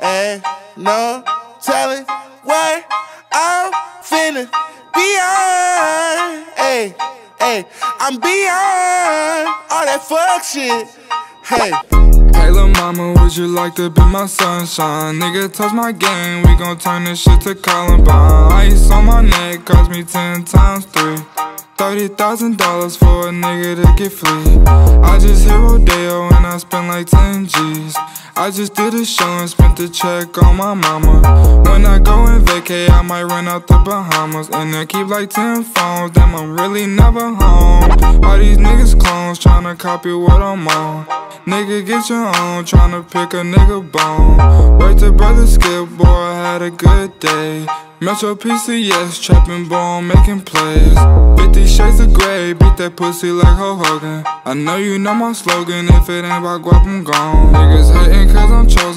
Ain't no telling what I'm finna beyond. Hey, hey, I'm beyond all that fuck shit. Hey. Hey lil' mama, would you like to be my sunshine? Nigga, touch my game, we gon' turn this shit to Columbine Ice on my neck, cost me ten times three Thirty thousand dollars for a nigga to get free. I just hit Rodeo and I spent like 10 G's. I just did a show and spent the check on my mama. When I go and vacay, I might run out the Bahamas. And I keep like 10 phones, damn, I'm really never home. All these niggas clones tryna copy what I'm on. Nigga, get your own, tryna pick a nigga bone. Wait to brother Skip, boy, I had a good day. Metro PCS, trapping bone, making plays. 50 shades of gray, beat that pussy like Hulk Hogan. I know you know my slogan, if it ain't about guap, I'm gone. Niggas hating cause I'm chosen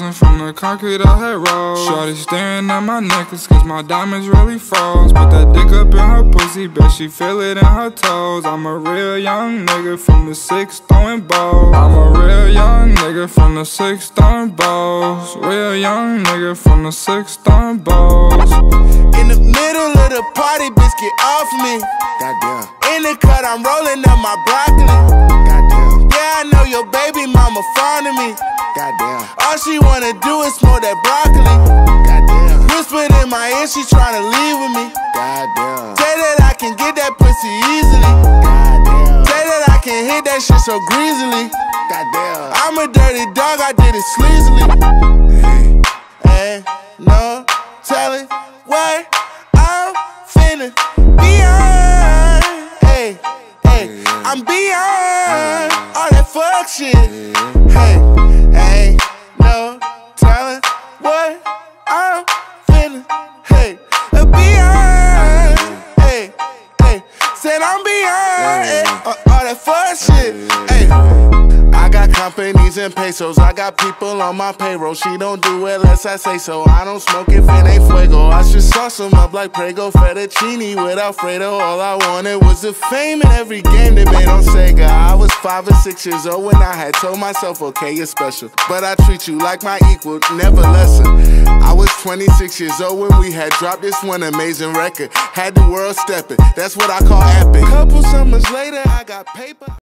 concrete I had rolled. Shorty staring at my necklace cause my diamonds really froze. Put that dick up in her pussy, bet she feel it in her toes. I'm a real young nigga from the six throwing balls. I'm a real young nigga from the six throwing balls. Real young nigga from the six throwing balls. In the middle of the party, bitch, get off me. Goddamn. In the cut, I'm rolling up my broccoli. Goddamn. Yeah, I know your baby mama fond of me. Goddamn. All she wanna do is smoke that broccoli. Goddamn. Whispered in my ear, she tryna leave with me. Goddamn. Say that I can get that pussy easily. Goddamn. Say that I can hit that shit so greasily. Goddamn. I'm a dirty dog, I did it sleazily. Hey, hey, no telling what I'm finna beyond. Hey, hey, I'm beyond fuck shit. Hey, Companies and pesos. I got people on my payroll. She don't do it unless I say so. I don't smoke if it ain't fuego. I should sauce them up like Prego fettuccine with Alfredo. All I wanted was the fame in every game they made on Sega. I was five or six years old when I had told myself, okay, you're special. But I treat you like my equal, never lesser. I was 26 years old when we had dropped this one amazing record. Had the world stepping. That's what I call epic. Couple summers later, I got paper.